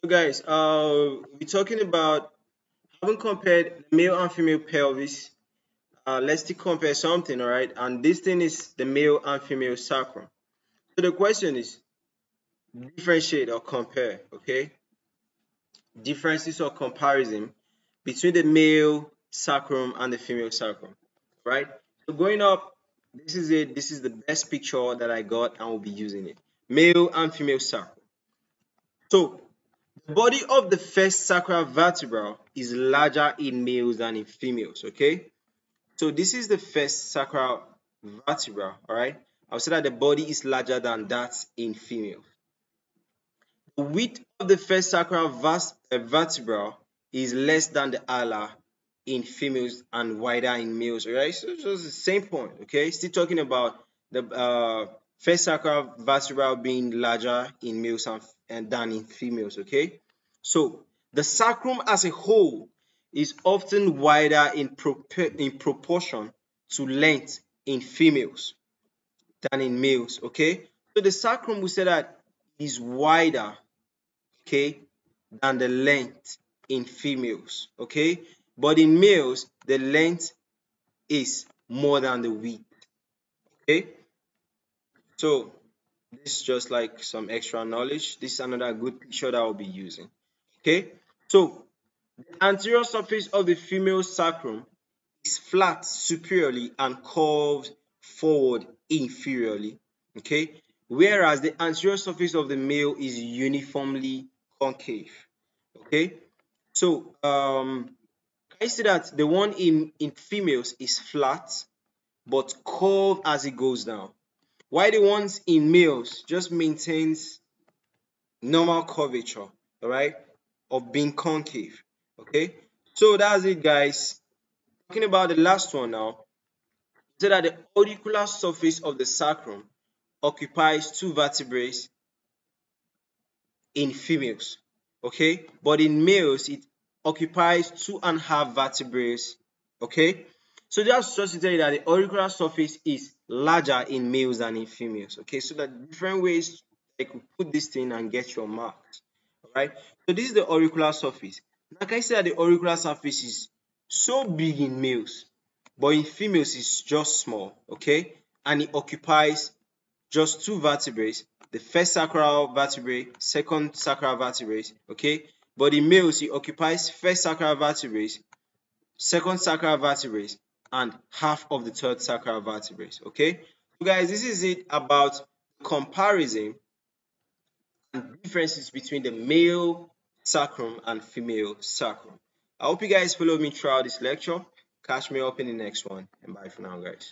So guys, uh, we're talking about having compared male and female pelvis. Uh, let's compare something, all right? And this thing is the male and female sacrum. So the question is differentiate or compare, okay? Differences or comparison between the male sacrum and the female sacrum, right? So going up, this is it. This is the best picture that I got and we'll be using it. Male and female sacrum. So the body of the first sacral vertebra is larger in males than in females, okay? So this is the first sacral vertebra, all right? I'll say that the body is larger than that in females. The width of the first sacral uh, vertebra is less than the ala in females and wider in males, right? So it's just the same point, okay? Still talking about the uh, first sacral vertebra being larger in males and and than in females, okay? So the sacrum as a whole is often wider in, pro in proportion to length in females than in males, okay? So the sacrum, we say that is wider, okay, than the length in females, okay? But in males, the length is more than the width, okay? So this is just like some extra knowledge. This is another good picture that I'll be using. Okay, so the anterior surface of the female sacrum is flat superiorly and curved forward inferiorly. Okay, whereas the anterior surface of the male is uniformly concave. Okay, so um, you see that the one in in females is flat but curved as it goes down? Why the ones in males just maintains normal curvature, all right, of being concave. Okay, so that's it, guys. Talking about the last one now, so that the auricular surface of the sacrum occupies two vertebrae in females, okay, but in males it occupies two and a half vertebrae, okay. So just just to tell you that the auricular surface is larger in males than in females. Okay, so that different ways I could put this thing and get your marks. Alright, so this is the auricular surface. Like I said, the auricular surface is so big in males, but in females it's just small. Okay, and it occupies just two vertebrae the first sacral vertebrae, second sacral vertebrae. Okay, but in males it occupies first sacral vertebrae, second sacral vertebrae, and half of the third sacral vertebrae. Okay, so guys, this is it about comparison and differences between the male sacrum and female sacrum. I hope you guys follow me throughout this lecture. Catch me up in the next one, and bye for now, guys.